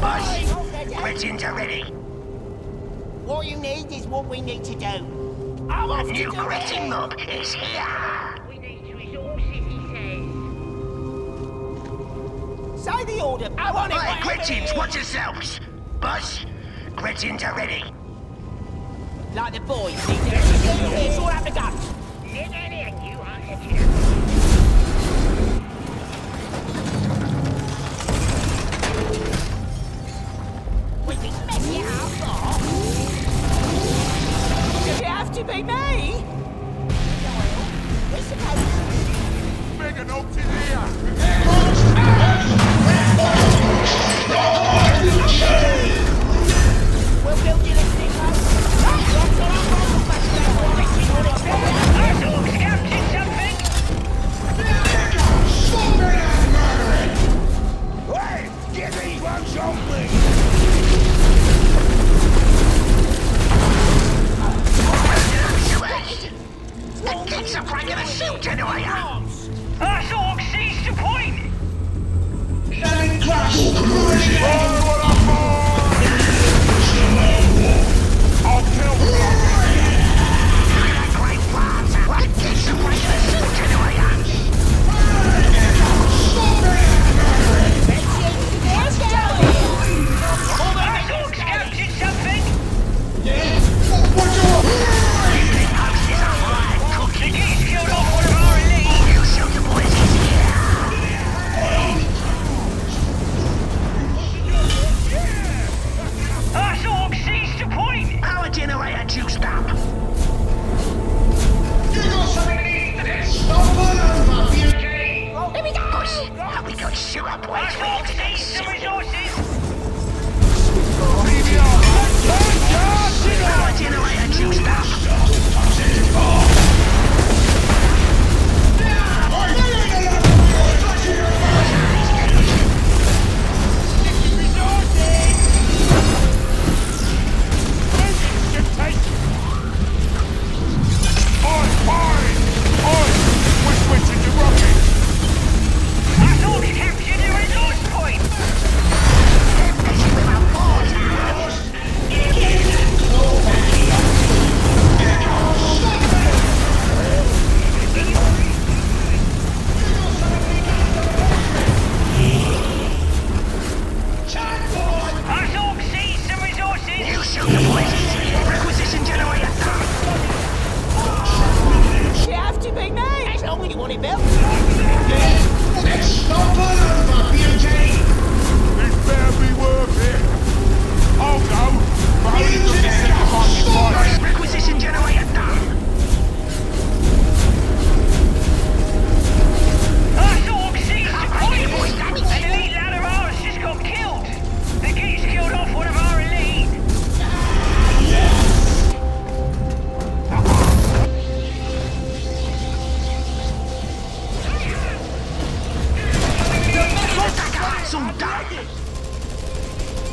Britons are ready. What you need is what we need to do. I'm off to New do Gretchin mob is here. We need resources, he says. Say the order. I want it. Right, whatever it Gretchin, is. watch yourselves. Boss, Gretchin are ready. Like the boys need to. Here's all have the guns. Nick Elliot, you are a The kids are bringing a shoot generator. Our dogs seized the point! Oh, what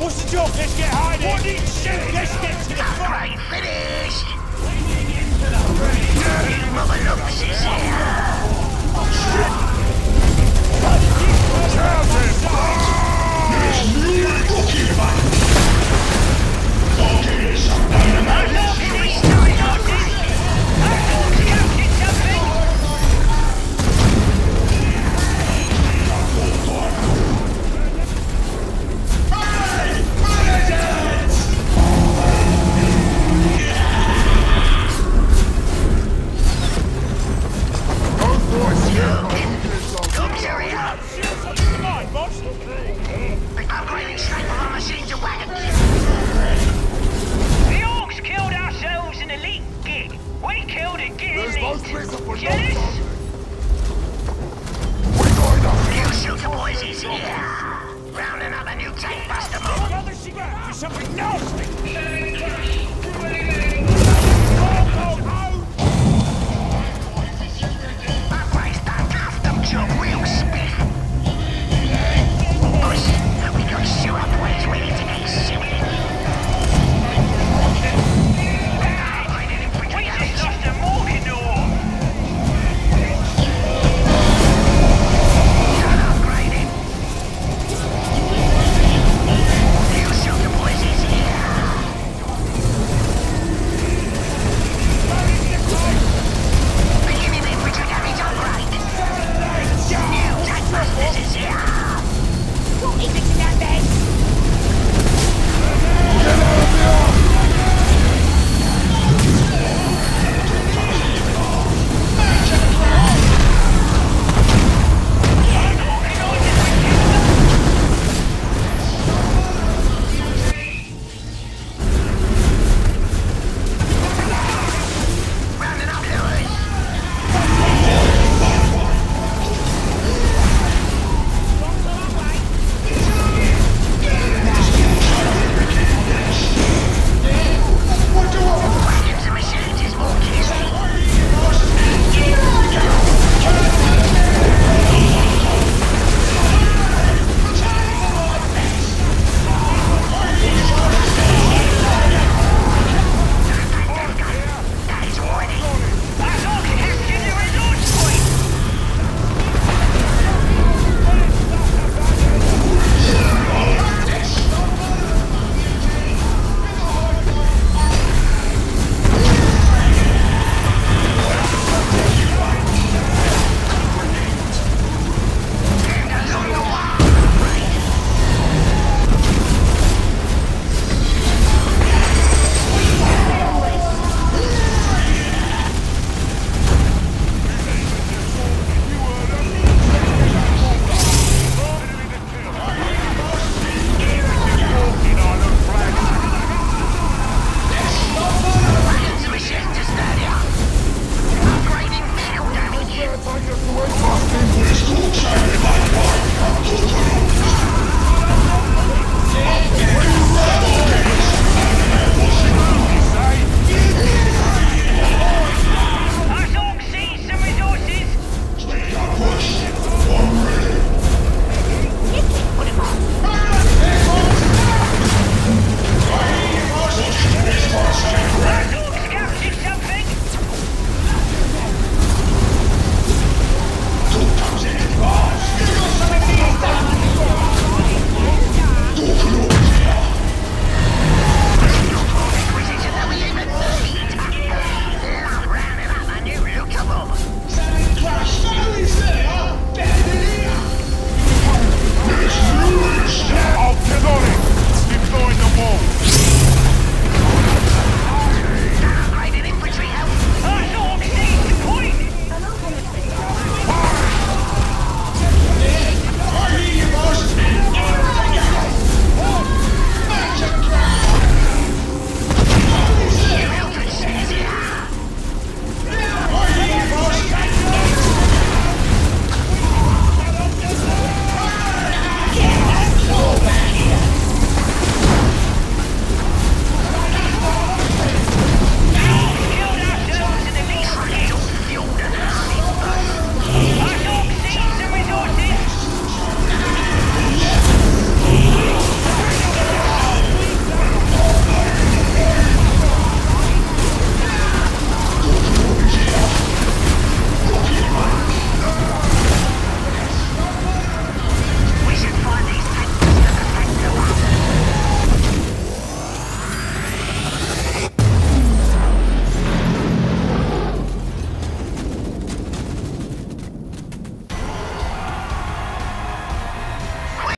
What's the job? Let's get hiding! What is shit? Let's get to the Upgrade finished. New mother looks is here. Our right. We're going up. You shoot the boys easy. Yeah. Rounding up new tank Bust buster mode. Another cigarette for something else.